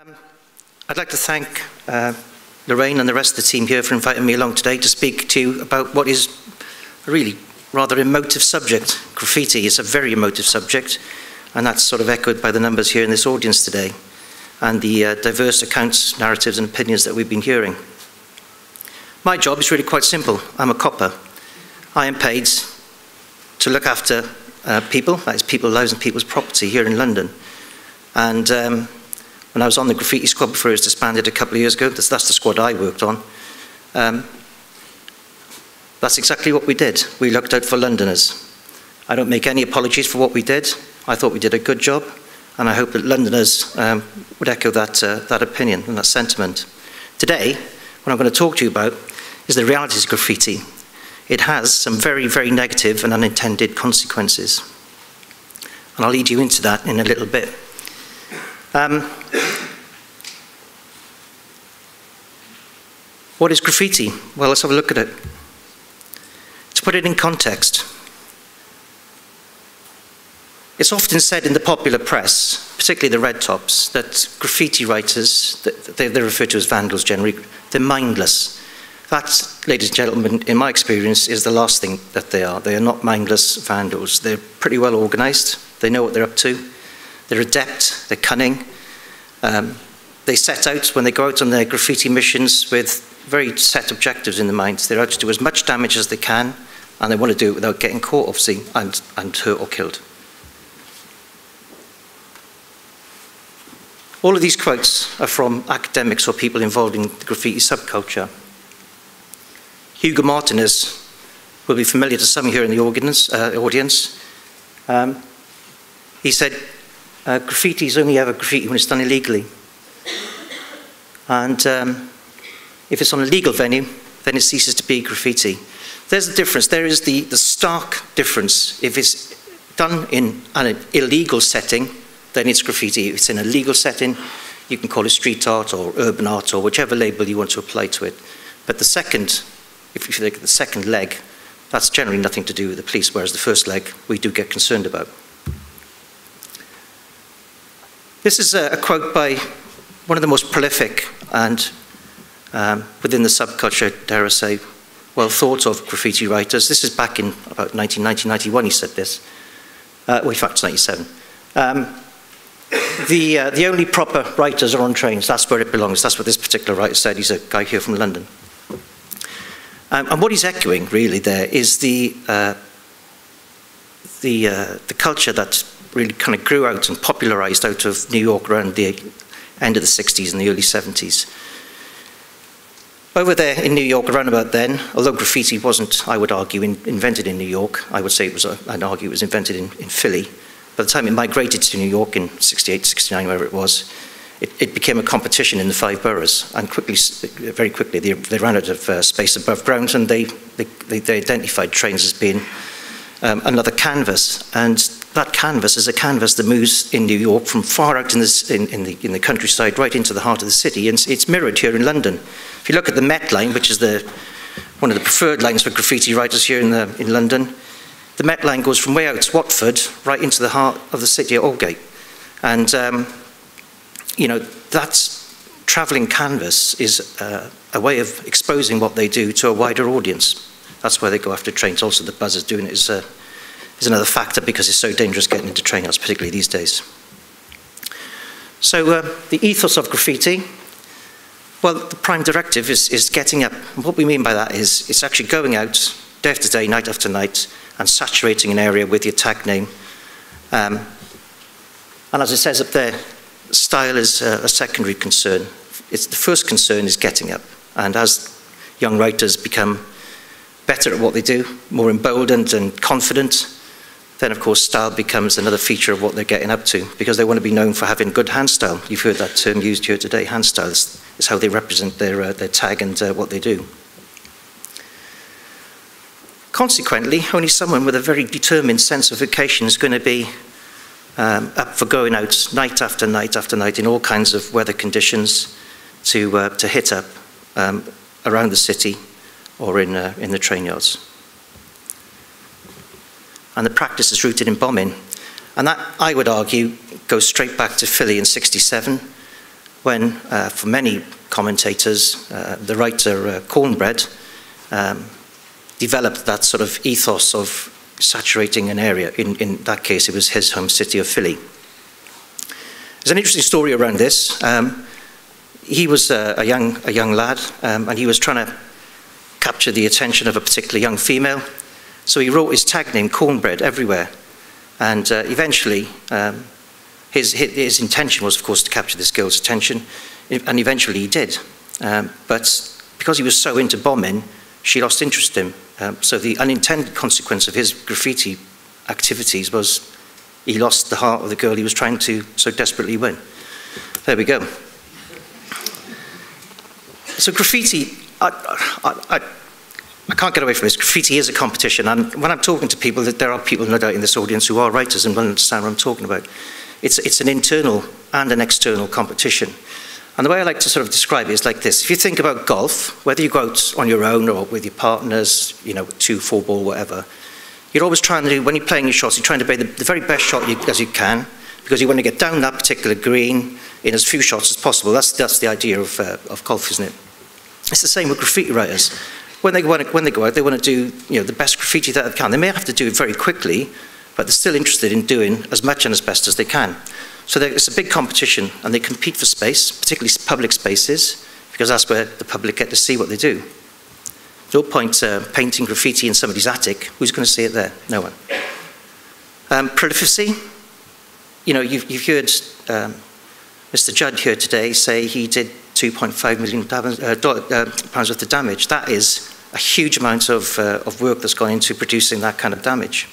Um, I'd like to thank uh, Lorraine and the rest of the team here for inviting me along today to speak to you about what is a really rather emotive subject. Graffiti is a very emotive subject, and that's sort of echoed by the numbers here in this audience today and the uh, diverse accounts, narratives, and opinions that we've been hearing. My job is really quite simple. I'm a copper. I am paid to look after uh, people, that is, people's lives and people's property here in London. And um, when I was on the graffiti squad before it was disbanded a couple of years ago, that's, that's the squad I worked on, um, that's exactly what we did. We looked out for Londoners. I don't make any apologies for what we did. I thought we did a good job, and I hope that Londoners um, would echo that, uh, that opinion and that sentiment. Today, what I'm going to talk to you about is the realities of graffiti. It has some very, very negative and unintended consequences. And I'll lead you into that in a little bit. Um, what is graffiti? Well, let's have a look at it. To put it in context, it's often said in the popular press, particularly the red tops, that graffiti writers, they're referred to as vandals generally, they're mindless. That, ladies and gentlemen, in my experience, is the last thing that they are. They are not mindless vandals. They're pretty well organized. They know what they're up to. They're adept, they're cunning. Um, they set out, when they go out on their graffiti missions, with very set objectives in the mind. They're out to do as much damage as they can, and they want to do it without getting caught, obviously, and, and hurt or killed. All of these quotes are from academics or people involved in the graffiti subculture. Hugo Martinez will be familiar to some here in the audience. Uh, audience. Um, he said, uh, graffiti is only ever graffiti when it's done illegally. And um, if it's on a legal venue, then it ceases to be graffiti. There's the difference. There is the, the stark difference. If it's done in an illegal setting, then it's graffiti. If it's in a legal setting, you can call it street art or urban art or whichever label you want to apply to it. But the second, if you look at the second leg, that's generally nothing to do with the police, whereas the first leg we do get concerned about. This is a, a quote by one of the most prolific and um, within the subculture, dare I say, well thought of graffiti writers. This is back in about 1990, he said this. Uh, well, in fact, it's 97. Um, the, uh, the only proper writers are on trains. That's where it belongs. That's what this particular writer said. He's a guy here from London. Um, and what he's echoing, really, there is the, uh, the, uh, the culture that really kind of grew out and popularized out of New York around the end of the 60s and the early 70s. Over there in New York, around about then, although graffiti wasn't, I would argue, in, invented in New York, I would say it was, a, I'd argue it was invented in, in Philly. By the time it migrated to New York in 68, 69, wherever it was, it, it became a competition in the five boroughs. And quickly, very quickly, they, they ran out of uh, space above ground and they, they, they identified trains as being um, another canvas. And that canvas is a canvas that moves in New York from far out in, this, in, in, the, in the countryside right into the heart of the city, and it's mirrored here in London. If you look at the Met line, which is the, one of the preferred lines for graffiti writers here in, the, in London, the Met line goes from way out Watford right into the heart of the city at Aldgate. And, um, you know, that travelling canvas is uh, a way of exposing what they do to a wider audience. That's why they go after trains. Also, the buzzers doing it is uh, is another factor because it's so dangerous getting into train particularly these days. So uh, the ethos of graffiti, well, the prime directive is, is getting up. And what we mean by that is it's actually going out day after day, night after night, and saturating an area with your tag name. Um, and as it says up there, style is a, a secondary concern. It's, the first concern is getting up. And as young writers become better at what they do, more emboldened and confident, then, of course, style becomes another feature of what they're getting up to because they want to be known for having good hand style. You've heard that term used here today, hand style. is how they represent their, uh, their tag and uh, what they do. Consequently, only someone with a very determined sense of vocation is going to be um, up for going out night after night after night in all kinds of weather conditions to, uh, to hit up um, around the city or in, uh, in the train yards and the practice is rooted in bombing. And that, I would argue, goes straight back to Philly in 67, when, uh, for many commentators, uh, the writer uh, Cornbread um, developed that sort of ethos of saturating an area. In, in that case, it was his home city of Philly. There's an interesting story around this. Um, he was a, a, young, a young lad, um, and he was trying to capture the attention of a particular young female. So he wrote his tag name, Cornbread, everywhere. And uh, eventually, um, his, his intention was, of course, to capture this girl's attention, e, and eventually he did. Um, but because he was so into bombing, she lost interest in him. Um, so the unintended consequence of his graffiti activities was he lost the heart of the girl he was trying to so desperately win. There we go. So graffiti, I, I, I, can't get away from this. Graffiti is a competition. And when I'm talking to people, there are people, no doubt, in this audience who are writers and will understand what I'm talking about. It's, it's an internal and an external competition. And the way I like to sort of describe it is like this. If you think about golf, whether you go out on your own or with your partners, you know, two, four ball, whatever, you're always trying to do, when you're playing your shots, you're trying to play the, the very best shot you, as you can because you want to get down that particular green in as few shots as possible. That's, that's the idea of, uh, of golf, isn't it? It's the same with graffiti writers. When they, want to, when they go out, they want to do you know, the best graffiti that they can. They may have to do it very quickly, but they're still interested in doing as much and as best as they can. So it's a big competition, and they compete for space, particularly public spaces, because that's where the public get to see what they do. No point uh, painting graffiti in somebody's attic. Who's going to see it there? No one. Um. You know, you've, you've heard um, Mr. Judd here today say he did 2.5 million uh, uh, pounds worth of damage. That is a huge amount of, uh, of work that's gone into producing that kind of damage.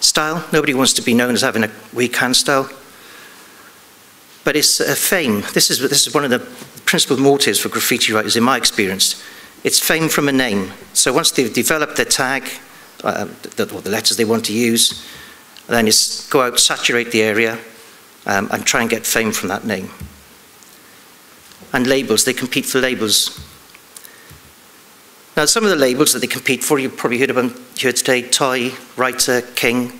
Style. Nobody wants to be known as having a weak hand style. But it's fame. This is, this is one of the principal motives for graffiti writers in my experience. It's fame from a name. So once they've developed their tag, uh, the, the, letters they want to use, then it's go out, saturate the area, um, and try and get fame from that name. And labels, they compete for labels. Now, some of the labels that they compete for, you've probably heard about here today, Toy, Writer, King.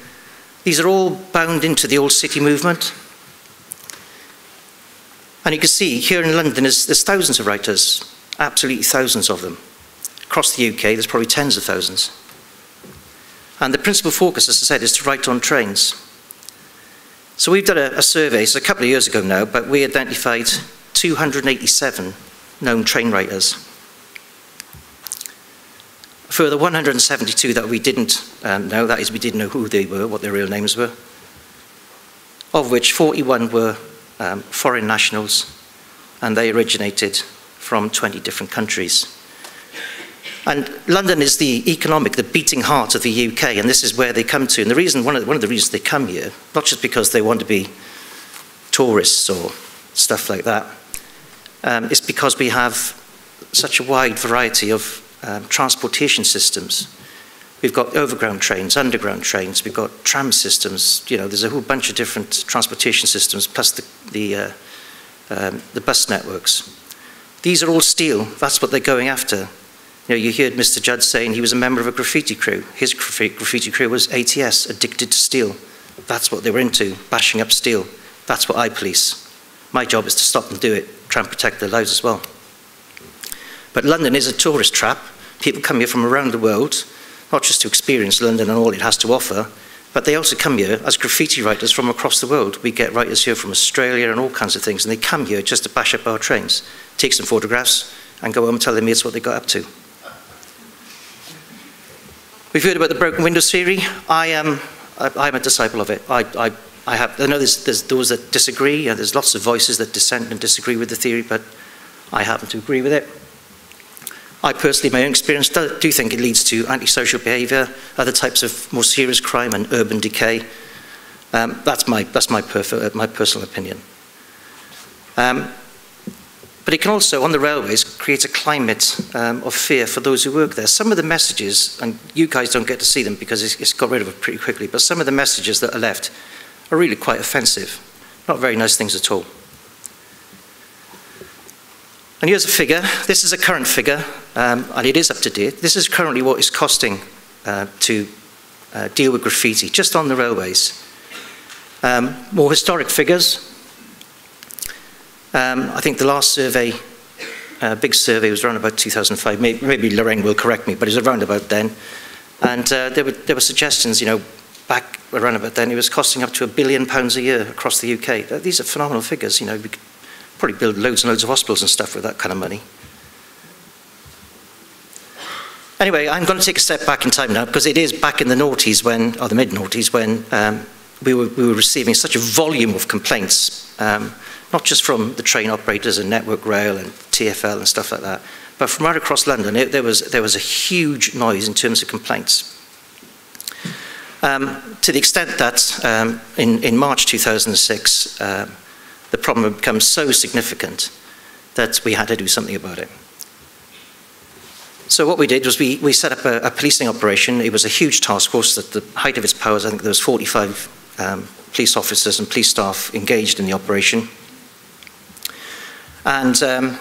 These are all bound into the all city movement. And you can see here in London, there's, there's thousands of writers absolutely thousands of them. Across the UK, there's probably tens of thousands. And the principal focus, as I said, is to write on trains. So we've done a, a survey, it's a couple of years ago now, but we identified 287 known train writers. Further, 172 that we didn't um, know, that is, we didn't know who they were, what their real names were, of which 41 were um, foreign nationals, and they originated from 20 different countries. And London is the economic, the beating heart of the UK, and this is where they come to. And the reason, one of, one of the reasons they come here, not just because they want to be tourists or stuff like that, um, is because we have such a wide variety of um, transportation systems. We've got overground trains, underground trains, we've got tram systems, you know, there's a whole bunch of different transportation systems, plus the, the, uh, um, the bus networks. These are all steel, that's what they're going after. You know, you heard Mr. Judd saying he was a member of a graffiti crew. His graffiti crew was ATS, addicted to steel. That's what they were into, bashing up steel. That's what I police. My job is to stop and do it. Try and protect their lives as well. But London is a tourist trap. People come here from around the world, not just to experience London and all it has to offer, but they also come here as graffiti writers from across the world. We get writers here from Australia and all kinds of things, and they come here just to bash up our trains, take some photographs, and go home and tell their mates what they got up to. We've heard about the broken windows theory. I am I, am a disciple of it. I, I, I have, I know there's, there's those that disagree, and there's lots of voices that dissent and disagree with the theory, but I happen to agree with it. I personally, my own experience, do, do think it leads to antisocial behaviour, other types of more serious crime and urban decay. Um, that's my, that's my, uh, my personal opinion. Um, but it can also, on the railways, create a climate um, of fear for those who work there. Some of the messages, and you guys don't get to see them because it's, it's got rid of it pretty quickly, but some of the messages that are left are really quite offensive. Not very nice things at all. And here's a figure. This is a current figure, um, and it is up to date. This is currently what it's costing uh, to uh, deal with graffiti, just on the railways. Um, more historic figures. Um, I think the last survey, uh, big survey, was around about 2005. Maybe, maybe Lorraine will correct me, but it was around about then. And uh, there, were, there were suggestions, you know, back around about then, it was costing up to a billion pounds a year across the UK. These are phenomenal figures, you know. We could probably build loads and loads of hospitals and stuff with that kind of money. Anyway, I'm going to take a step back in time now because it is back in the noughties when, or the mid noughties, when um, we, were, we were receiving such a volume of complaints, um, not just from the train operators and Network Rail and TFL and stuff like that, but from right across London. It, there, was, there was a huge noise in terms of complaints. Um, to the extent that um, in, in March 2006, uh, the problem had become so significant that we had to do something about it. So what we did was we, we set up a, a, policing operation. It was a huge task force. At the height of its powers, I think there was 45 um, police officers and police staff engaged in the operation. And um,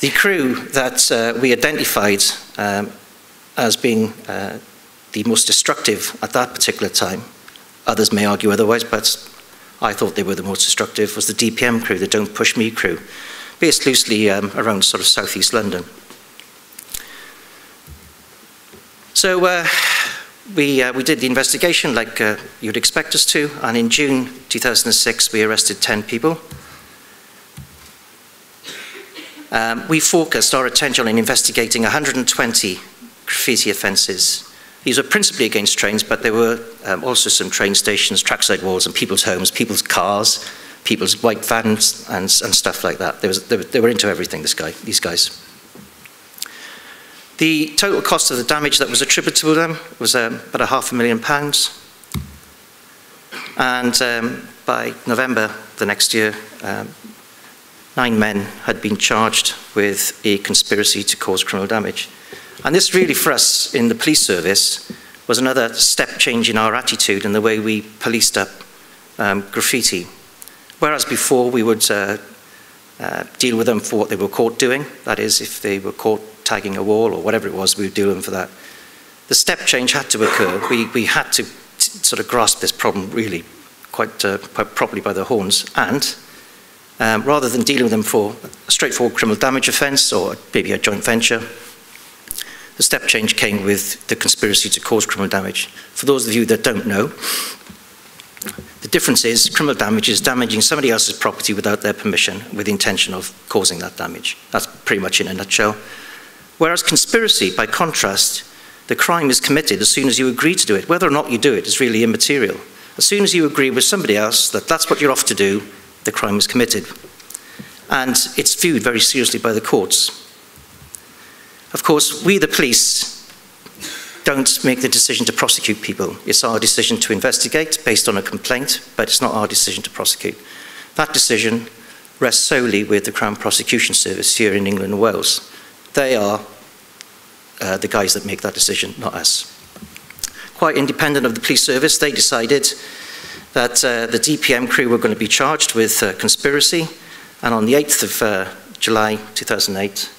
the crew that uh, we identified um, as being uh, the most destructive at that particular time, others may argue otherwise, but I thought they were the most destructive, was the DPM crew, the Don't Push Me crew, based loosely um, around sort of southeast London. So uh, we, uh, we did the investigation like uh, you'd expect us to, and in June 2006 we arrested 10 people. Um, we focused our attention on investigating 120 graffiti offences. These were principally against trains, but there were um, also some train stations, trackside walls, and people's homes, people's cars, people's white vans, and, and stuff like that. There was, they, were, they were into everything, this guy, these guys. The total cost of the damage that was attributable to them was um, about a half a million pounds. And um, by November the next year, um, nine men had been charged with a conspiracy to cause criminal damage. And this really, for us in the police service, was another step change in our attitude and the way we policed up um, graffiti. Whereas before we would uh, uh, deal with them for what they were caught doing, that is, if they were caught tagging a wall or whatever it was, we would do them for that. The step change had to occur. We, we had to sort of grasp this problem really quite, uh, quite properly by the horns. And um, rather than dealing with them for a straightforward criminal damage offence or maybe a joint venture, the step change came with the conspiracy to cause criminal damage. For those of you that don't know, the difference is criminal damage is damaging somebody else's property without their permission with the intention of causing that damage. That's pretty much in a nutshell. Whereas conspiracy, by contrast, the crime is committed as soon as you agree to do it. Whether or not you do it is really immaterial. As soon as you agree with somebody else that that's what you're off to do, the crime is committed. And it's viewed very seriously by the courts. Of course, we, the police, don't make the decision to prosecute people. It's our decision to investigate based on a complaint, but it's not our decision to prosecute. That decision rests solely with the Crown Prosecution Service here in England and Wales. They are uh, the guys that make that decision, not us. Quite independent of the police service, they decided that uh, the DPM crew were going to be charged with uh, conspiracy, and on the 8th of uh, July 2008,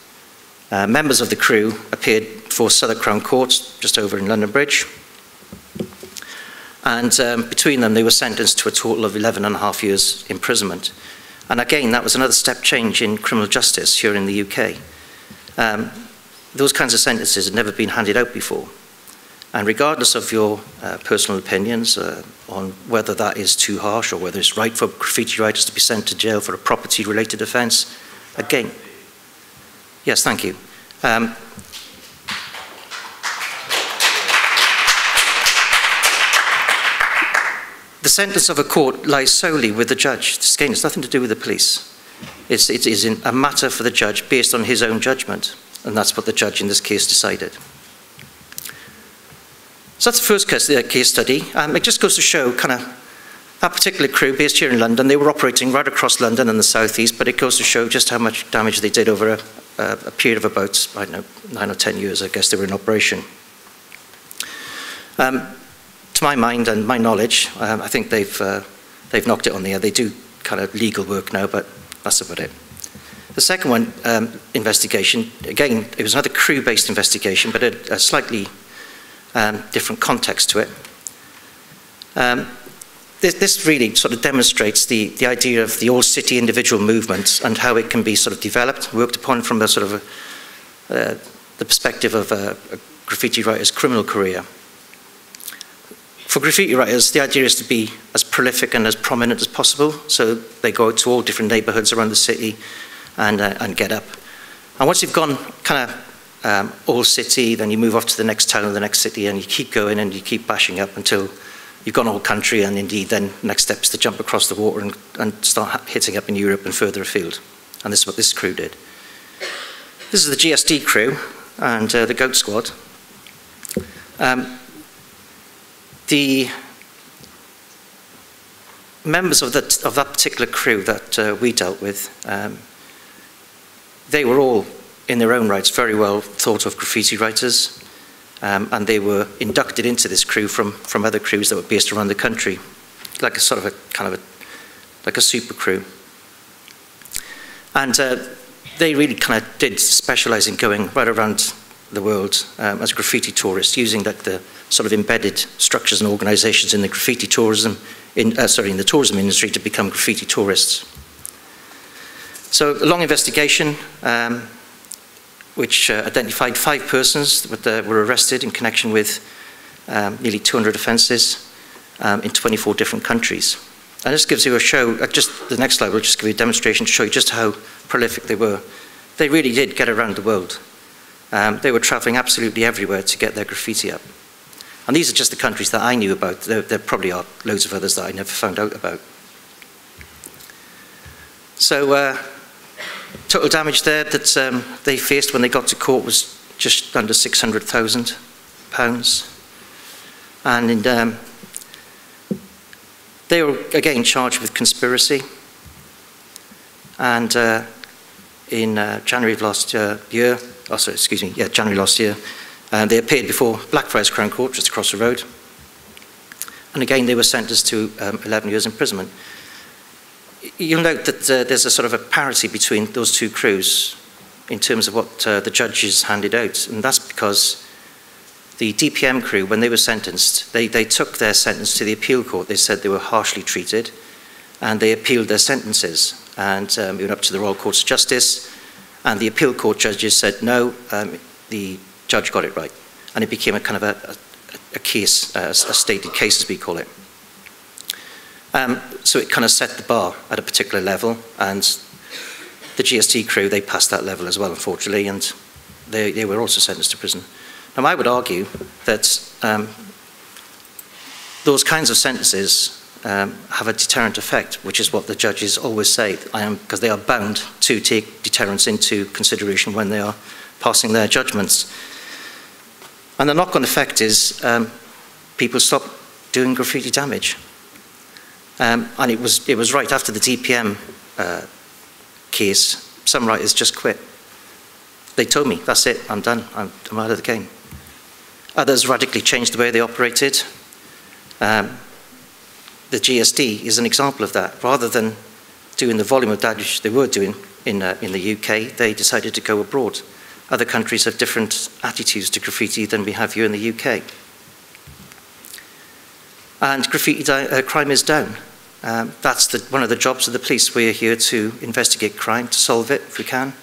uh, members of the crew appeared for Southwark Crown Court, just over in London Bridge, and um, between them they were sentenced to a total of 11 and a half years imprisonment. And again, that was another step change in criminal justice here in the UK. Um, those kinds of sentences had never been handed out before. And regardless of your uh, personal opinions uh, on whether that is too harsh or whether it's right for graffiti writers to be sent to jail for a property-related offence, again, yes, thank you. Um, the sentence of a court lies solely with the judge. This again, it's nothing to do with the police. It's, it is a matter for the judge based on his own judgment, and that's what the judge in this case decided. So that's the first case, the case study. Um, it just goes to show kind of that particular crew based here in London, they were operating right across London and the southeast, but it goes to show just how much damage they did over a, uh, a period of about, I don't know, nine or 10 years, I guess they were in operation. Um, to my mind and my knowledge, um, I think they've, uh, they've knocked it on the head. They do kind of legal work now, but that's about it. The second one, um, investigation, again, it was another crew-based investigation, but a, a slightly um, different context to it. Um, this, this, really sort of demonstrates the, the idea of the all-city individual movement and how it can be sort of developed, worked upon from a sort of a, uh, the perspective of a, a graffiti writer's criminal career. For graffiti writers, the idea is to be as prolific and as prominent as possible, so they go to all different neighborhoods around the city and, uh, and get up. And once you've gone kind of um, all city, then you move off to the next town, or the next city, and you keep going and you keep bashing up until you've gone all country, and indeed then next step is to jump across the water and, and start hitting up in Europe and further afield. And this is what this crew did. This is the GSD crew and uh, the Goat Squad. Um, the members of that, of that particular crew that uh, we dealt with, um, they were all, in their own rights, very well thought of graffiti writers, um, and they were inducted into this crew from, from other crews that were based around the country, like a sort of a kind of a, like a super crew. And uh, they really kind of did specialize in going right around the world um, as graffiti tourists, using like the sort of embedded structures and organizations in the graffiti tourism, in, uh, sorry, in the tourism industry to become graffiti tourists. So a long investigation, um, which uh, identified five persons that were arrested in connection with um, nearly 200 offences um, in 24 different countries. And this gives you a show, uh, just the next slide will just give you a demonstration to show you just how prolific they were. They really did get around the world. Um, they were travelling absolutely everywhere to get their graffiti up. And these are just the countries that I knew about. There, there probably are loads of others that I never found out about. So, uh, total damage there that um, they faced when they got to court was just under £600,000. And in, um, they were again charged with conspiracy. And uh, in uh, January of last uh, year, oh, sorry, excuse me, yeah, January last year, uh, they appeared before Blackfriars Crown Court, just across the road. And again, they were sentenced to um, 11 years imprisonment. You'll note that uh, there's a sort of a parity between those two crews in terms of what uh, the judges handed out. And that's because the DPM crew, when they were sentenced, they, they took their sentence to the appeal court. They said they were harshly treated, and they appealed their sentences. And um, it went up to the Royal Courts of Justice, and the appeal court judges said, no, um, the judge got it right. And it became a kind of a, a, a case, a, a stated case as we call it. Um, So it kind of set the bar at a particular level, and the GST crew, they passed that level as well, unfortunately, and they, they were also sentenced to prison. Now, I would argue that um, those kinds of sentences um, have a deterrent effect, which is what the judges always say, because they are bound to take deterrence into consideration when they are passing their judgments. And the knock-on effect is um, people stop doing graffiti damage. Um, and it was, it was right after the DPM uh, case, some writers just quit. They told me, that's it, I'm done, I'm, I'm out of the game. Others radically changed the way they operated. Um, the GSD is an example of that. Rather than doing the volume of damage they were doing in, uh, in the UK, they decided to go abroad. Other countries have different attitudes to graffiti than we have here in the UK. and graffiti uh, crime is down. Um, that's the, one of the jobs of the police. We are here to investigate crime, to solve it if we can,